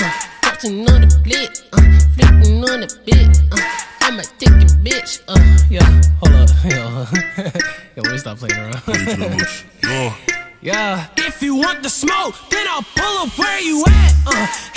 uh, touching on the blick, uh, flicking on the bit, uh, I might take a bitch, uh, yeah, hold up, yo, yo, we stop playing around. Yo. Yeah. If you want the smoke, then I'll pull up where you at. Uh,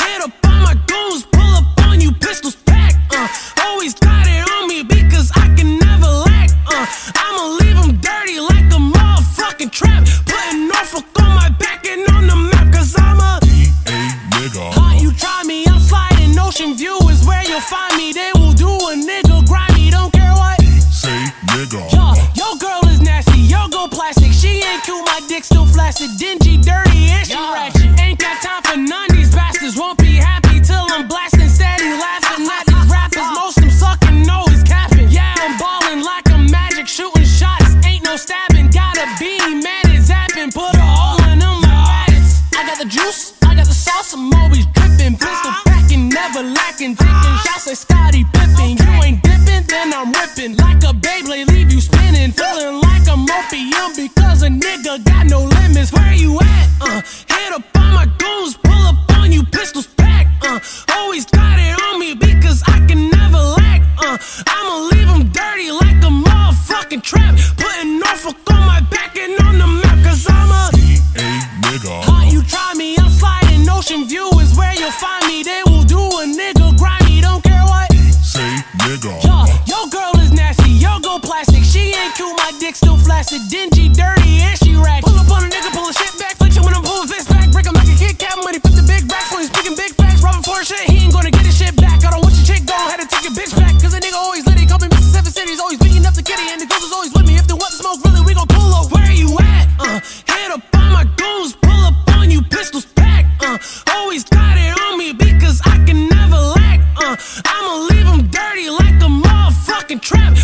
Ocean View is where you'll find me. They will do a nigga grimy, don't care what. Say nigga. Yo, your girl is nasty, yo go plastic. She ain't cute, my dick still flaccid. Dingy, dirty, and she ratchet. Ain't got time for none, these bastards won't be happy till I'm blasting, steady laughing at these rappers. Most them sucking, no, it's capping. Yeah, I'm balling like a magic, shooting shots. Ain't no stabbing, gotta be, man, it's zapping. Put a hole in them, my. I got the juice, I got the sauce, I'm always dripping. Pistol packing, never lacking. Taking shots like Scottie Pippen. You ain't dipping, then I'm ripping. Like a Beyblade, leave you spinning. Feeling like I'm opium because a nigga got no limits. Where you at? Uh, hit up on my goons, pull up on you, pistols pack. Uh, always got it on me because I can never lack. Uh, I'ma leave 'em dirty like a motherfucking trap. Still. Dingy, dirty, and she ratchet. Pull up on a nigga, pull a shit back. Flinching when I'm pulling fist back. Break him like a Kit Kat when he put the big racks. When he's speaking big facts, robbing for shit. He ain't gonna get his shit back. I don't want your chick gone, had to take your bitch back. Cause a nigga always lit, he call me Mr. Seven Cities. Always beating up the kitty, and the girls is always with me. If they want the smoke, really, we gon' pull up. Where you at? Uh, hit up on my goons, pull up on you, pistols pack. Uh, always got it on me because I can never lack. Uh, I'ma leave 'em dirty like a motherfucking trap.